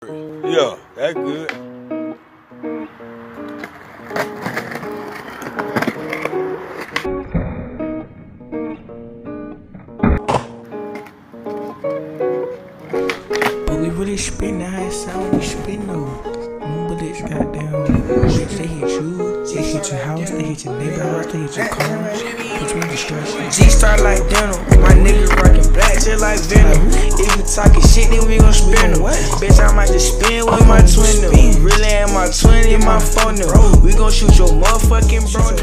Yeah, that good. But we really spin how it sound, we spin though. Them bullets, goddamn, they hit you, they hit your house, they hit your neighbor house, they hit your car, put you in destruction. G star like denim, my like venom. If you talking shit, then we gon' spin them. Bitch, I might just spin with my twin them. Really ain't my twin, in my phone them. We gon' shoot your motherfucking bro.